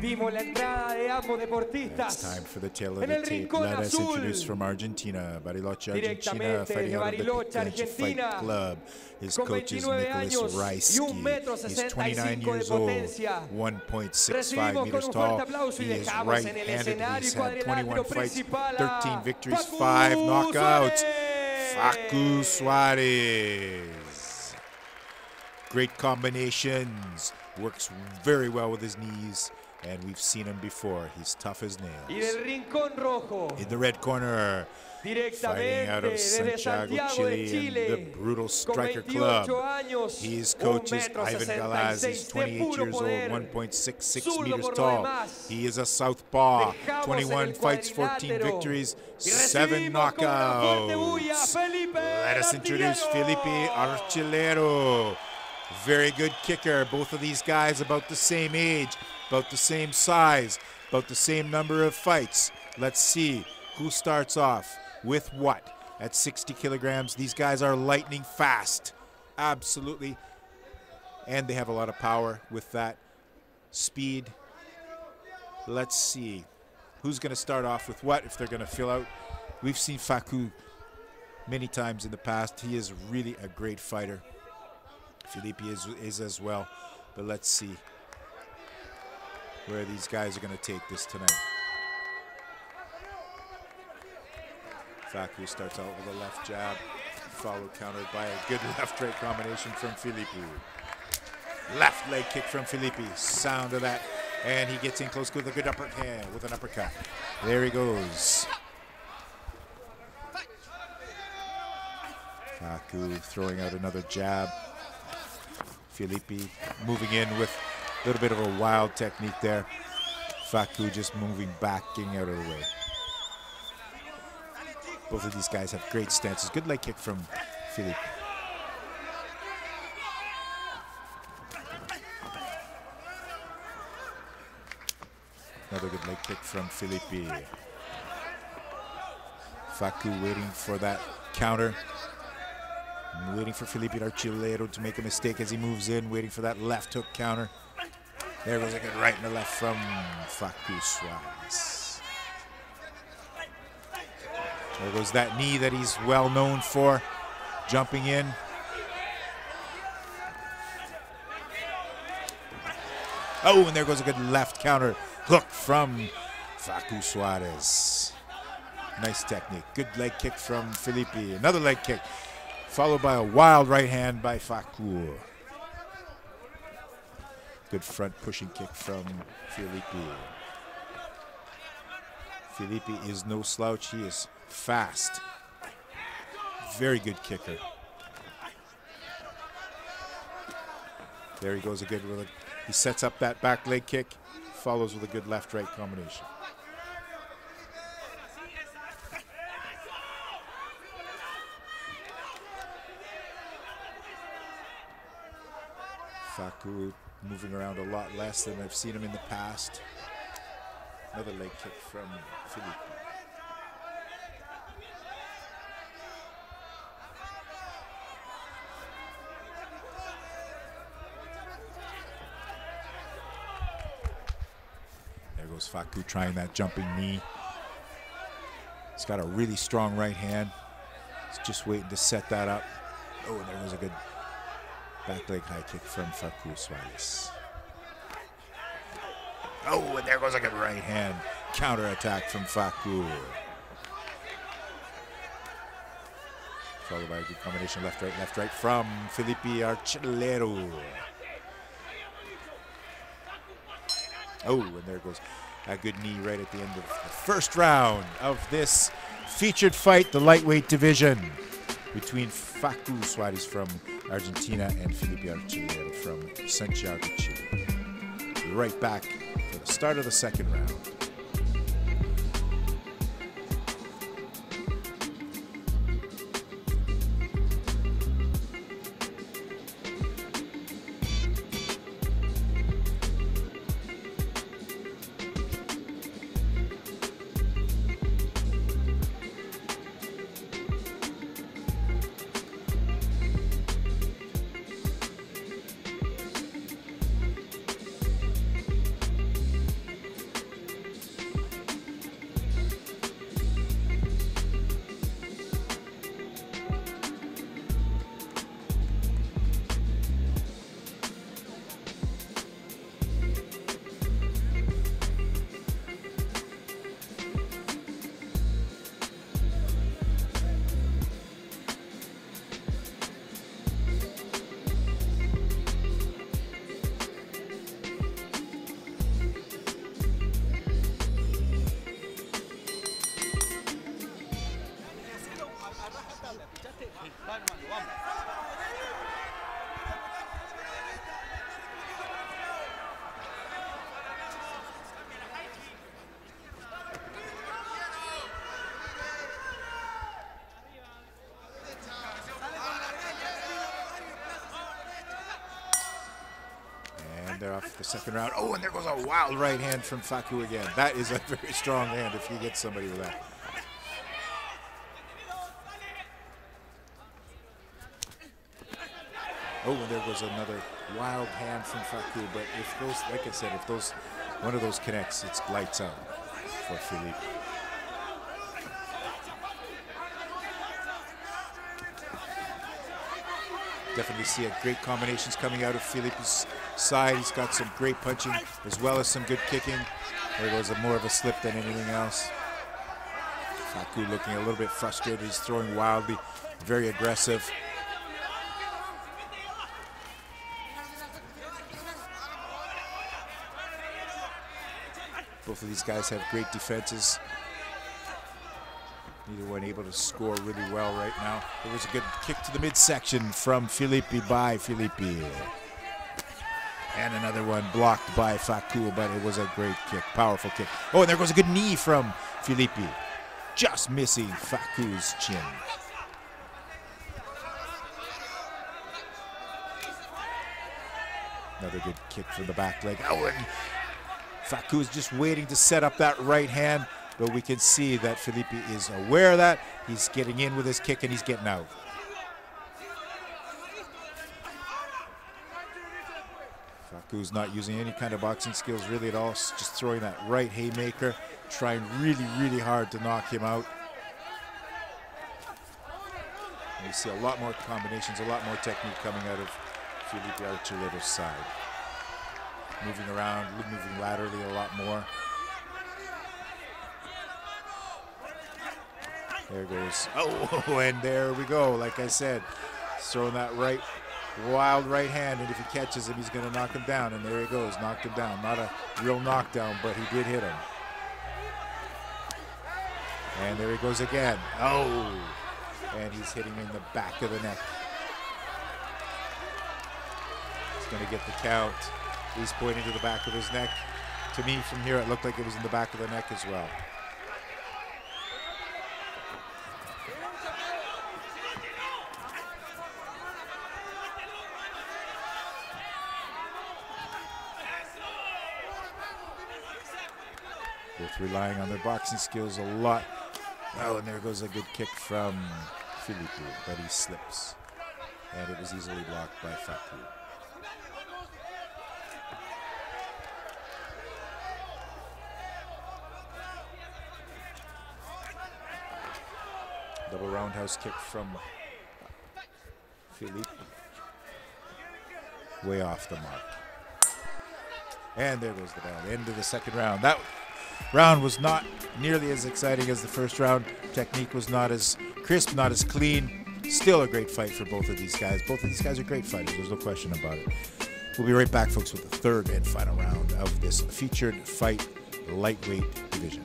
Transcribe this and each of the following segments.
Vimos la entrada de ambos It's time for the tale of En the el tape. rincón Let us introduce from Argentina, Bariloche, Argentina, fighting out of the Bariloche, Picante Fight Club. His coach is 29 Nicholas Reisky. He's 29 years old, 1.65 meters tall. fuerte aplauso y He is dejamos en el right-handed. He's had 21 fights, 13 victories, Facu 5 knockouts. Facu Suarez. Great combinations. Works very well with his knees, and we've seen him before. He's tough as nails. del rincón rojo, In the red corner, fighting out of Santiago, Chile, Chile, the Brutal Striker Club. años, His coach is Ivan Galaz. 66 He's 28 years old, 1.66 meters tall. He is a southpaw. 21 fights, 14 victories, 7 recibimos con una fuerte bulla a knockouts. Let us introduce. Felipe Archilero. Very good kicker. Both of these guys about the same age, about the same size, about the same number of fights. Let's see who starts off with what at 60 kilograms. These guys are lightning fast. Absolutely. And they have a lot of power with that speed. Let's see who's going to start off with what if they're going to fill out. We've seen Facu many times in the past. He is really a great fighter. Felipe is, is as well. But let's see where these guys are going to take this tonight. Facu starts out with a left jab, followed countered by a good left-right combination from Felipe. Left leg kick from Felipe. Sound of that. And he gets in close with a good uppercut. With an uppercut. There he goes. Facu throwing out another jab. Felipe moving in with little bit of a wild technique there. Facu just moving back, getting out of the way. Both of these guys have great stances. Good leg kick from Felipe. Another good leg kick from Felipe. Facu waiting for that counter. Waiting for Felipe Archilero to make a mistake as he moves in, waiting for that left hook counter. There goes a good right and a left from Facu Suarez. There goes that knee that he's well known for, jumping in. Oh, and there goes a good left counter hook from Facu Suarez. Nice technique. Good leg kick from Felipe. Another leg kick, followed by a wild right hand by Facu. Good front pushing kick from Felipe. Felipe is no slouch. He is fast. Very good kicker. There he goes a good with a, he sets up that back leg kick, follows with a good left right combination. Facu moving around a lot less than I've seen him in the past. Another leg kick from Felipe. There goes Facu trying that jumping knee. He's got a really strong right hand. He's just waiting to set that up. Oh, there was a good back leg high kick from Facu Suarez. Oh, and there goes a good right hand counter attack from Facu. Followed by a good combination left, right, left, right from Felipe Archilero. Oh, and there goes a good knee right at the end of the first round of this featured fight, the lightweight division between Facu Suarez from Argentina and Felipe Archilero from Santiago, Chile. Be right back for the start of the second round. And they're off the second round. Oh, and there goes a wild right hand from Facu again. That is a very strong hand if you get somebody with that. Oh, and there goes another wild hand from Facu. But if those, like I said, if those one of those connects, it's lights out for Philippe. Definitely see a great combinations coming out of Philippe's side. He's got some great punching as well as some good kicking. There goes a more of a slip than anything else. Facu looking a little bit frustrated. He's throwing wildly, very aggressive. Both of these guys have great defenses. Neither one able to score really well right now. There was a good kick to the midsection from Filippi by Filippi. And another one blocked by Facu, but it was a great kick, powerful kick. Oh, and there goes a good knee from Filippi. Just missing Facu's chin. Another good kick from the back leg. Oh, and Facu is just waiting to set up that right hand, but we can see that Filippi is aware of that. He's getting in with his kick and he's getting out. Facu's not using any kind of boxing skills really at all, just throwing that right haymaker, trying really, really hard to knock him out. And you see a lot more combinations, a lot more technique coming out of Felipe Archuleto's side moving around, moving laterally a lot more. There goes. Oh, and there we go. Like I said, throwing that right, wild right hand, and if he catches him, he's going to knock him down. And there he goes, knocked him down. Not a real knockdown, but he did hit him. And there he goes again. Oh, and he's hitting in the back of the neck. He's going to get the count. He's pointing to the back of his neck. To me, from here, it looked like it was in the back of the neck as well. Relying on their boxing skills a lot. Oh, and there goes a good kick from Filipe, but he slips. And it was easily blocked by Facu. Double roundhouse kick from Philippe. Way off the mark. And there goes the bell. End of the second round. That round was not nearly as exciting as the first round. Technique was not as crisp, not as clean. Still a great fight for both of these guys. Both of these guys are great fighters. There's no question about it. We'll be right back, folks, with the third and final round of this featured fight lightweight division.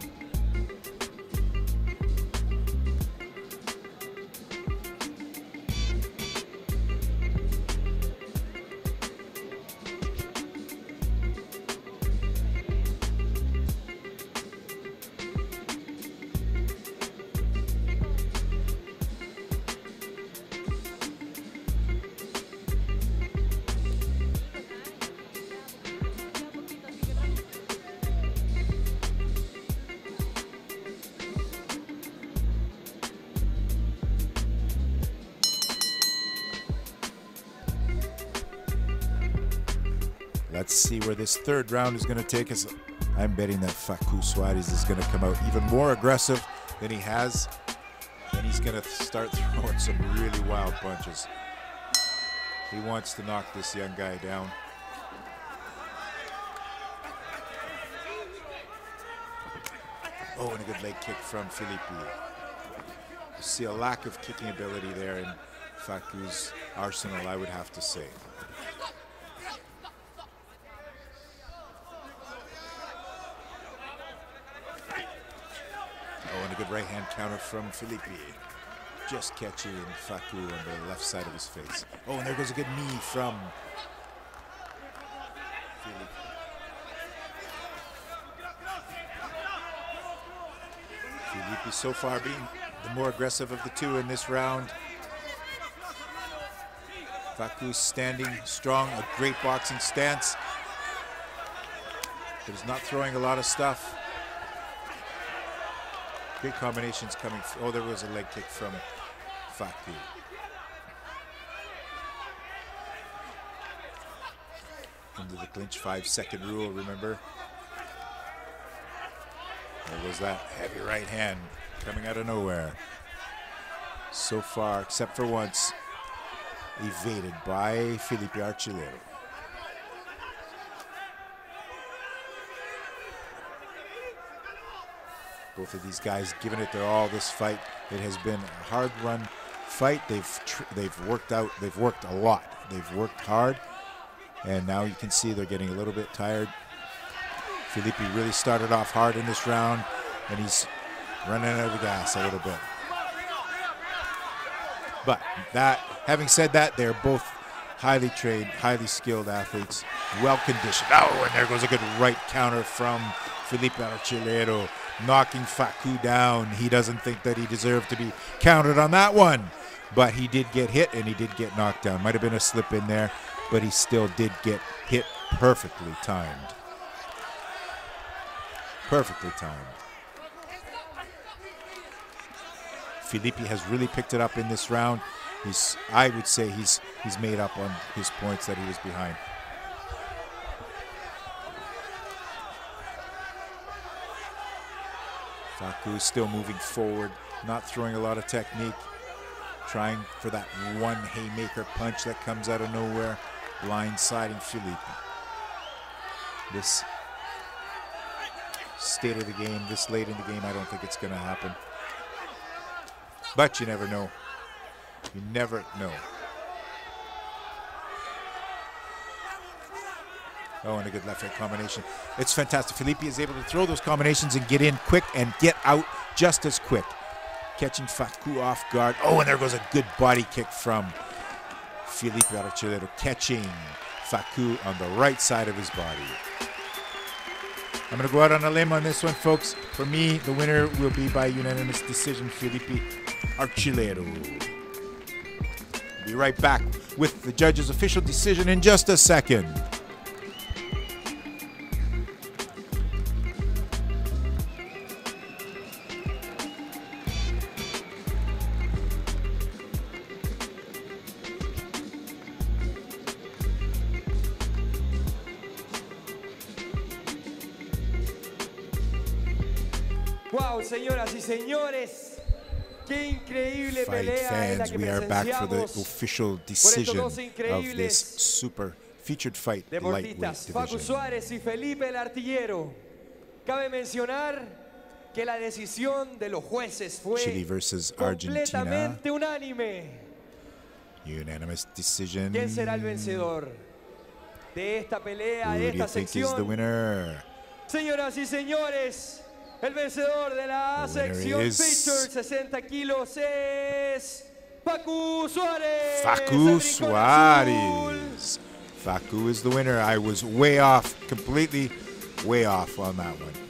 Let's see where this third round is going to take us. I'm betting that Facu Suarez is going to come out even more aggressive than he has. And he's going to start throwing some really wild punches. He wants to knock this young guy down. Oh, and a good leg kick from Felipe. You see a lack of kicking ability there in Facu's arsenal, I would have to say. And a good right hand counter from Felipe. just catching Facu on the left side of his face. Oh, and there goes a good knee from Felipe. Felipe so far being the more aggressive of the two in this round. Facu standing strong, a great boxing stance. But he's not throwing a lot of stuff. Great combinations coming. Oh, there was a leg kick from Facu. Into the clinch, five second rule, remember? There was that heavy right hand coming out of nowhere. So far, except for once, evaded by Felipe Archulero. Both of these guys giving it their all this fight. It has been a hard run fight. They've they've worked out. They've worked a lot. They've worked hard, and now you can see they're getting a little bit tired. Felipe really started off hard in this round, and he's running out of gas a little bit. But that, having said that, they're both highly trained, highly skilled athletes, well conditioned. Oh, and there goes a good right counter from Felipe Archulero, knocking Facu down. He doesn't think that he deserved to be counted on that one, but he did get hit and he did get knocked down. Might have been a slip in there, but he still did get hit perfectly timed. Perfectly timed. Filippi has really picked it up in this round. He's, I would say, he's he's made up on his points that he was behind. Facu is still moving forward, not throwing a lot of technique, trying for that one haymaker punch that comes out of nowhere, blindsiding Felipe. This state of the game, this late in the game, I don't think it's going to happen. But you never know. You never know. Oh, and a good left right combination. It's fantastic. Felipe is able to throw those combinations and get in quick and get out just as quick. Catching Facu off guard. Oh, and there goes a good body kick from Felipe Archulero, catching Facu on the right side of his body. I'm going to go out on a limb on this one, folks. For me, the winner will be by unanimous decision, Felipe Archulero. Be right back with the judge's official decision in just a second. Wow, señoras y señores, qué increíble Fight pelea en la fans, que we are back for the official decision of this super featured fight lightweight deportistas, Facu division. Suárez y Felipe el Artillero. Cabe mencionar que la decisión de los jueces fue Chile versus Argentina. completamente unánime. Unanimous decision. ¿Quién será el vencedor de esta pelea, Who de esta sección? Señoras y señores, el vencedor de la sección is- Featured 60 kilos es Facu Suárez. Facu el Rincón Azul. Suarez. Facu is the winner. I was way off, completely way off on that one.